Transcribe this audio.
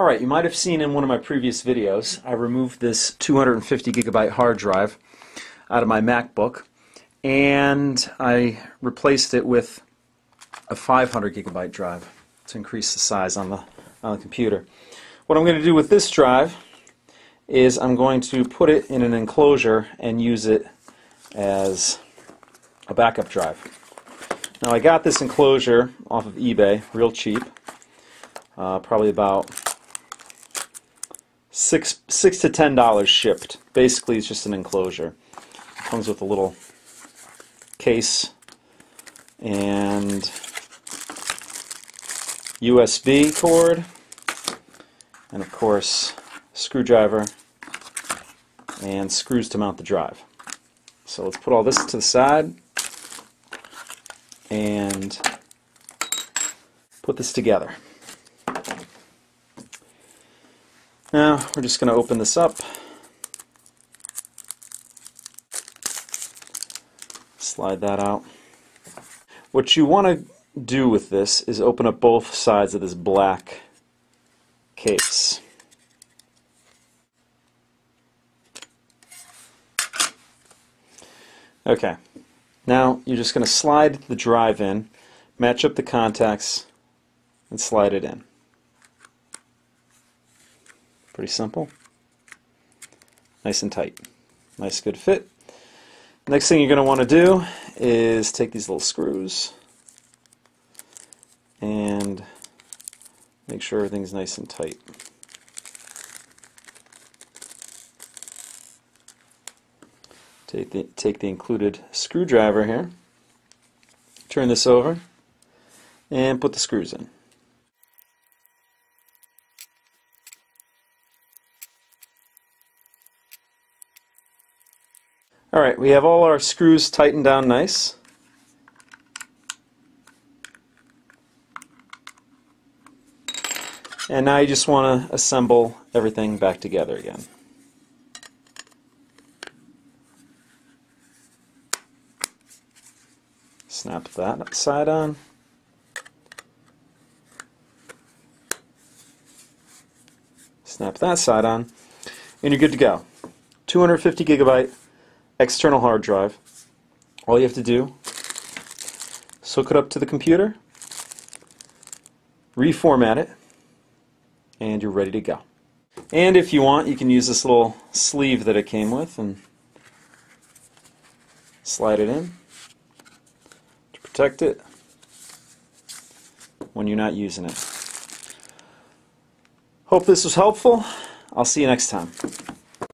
Alright, you might have seen in one of my previous videos, I removed this 250 gigabyte hard drive out of my MacBook and I replaced it with a 500 gigabyte drive to increase the size on the, on the computer. What I'm going to do with this drive is I'm going to put it in an enclosure and use it as a backup drive. Now I got this enclosure off of eBay, real cheap, uh, probably about six six to ten dollars shipped. Basically, it's just an enclosure. It comes with a little case and USB cord, and of course, screwdriver and screws to mount the drive. So let's put all this to the side and put this together. Now we're just going to open this up. Slide that out. What you want to do with this is open up both sides of this black case. Okay, now you're just going to slide the drive in, match up the contacts, and slide it in. Pretty simple. Nice and tight. Nice good fit. Next thing you're going to want to do is take these little screws and make sure everything's nice and tight. Take the, take the included screwdriver here, turn this over, and put the screws in. Alright, we have all our screws tightened down nice. And now you just want to assemble everything back together again. Snap that side on. Snap that side on. And you're good to go. 250 gigabyte external hard drive. All you have to do is hook it up to the computer, reformat it, and you're ready to go. And if you want, you can use this little sleeve that it came with and slide it in to protect it when you're not using it. Hope this was helpful. I'll see you next time.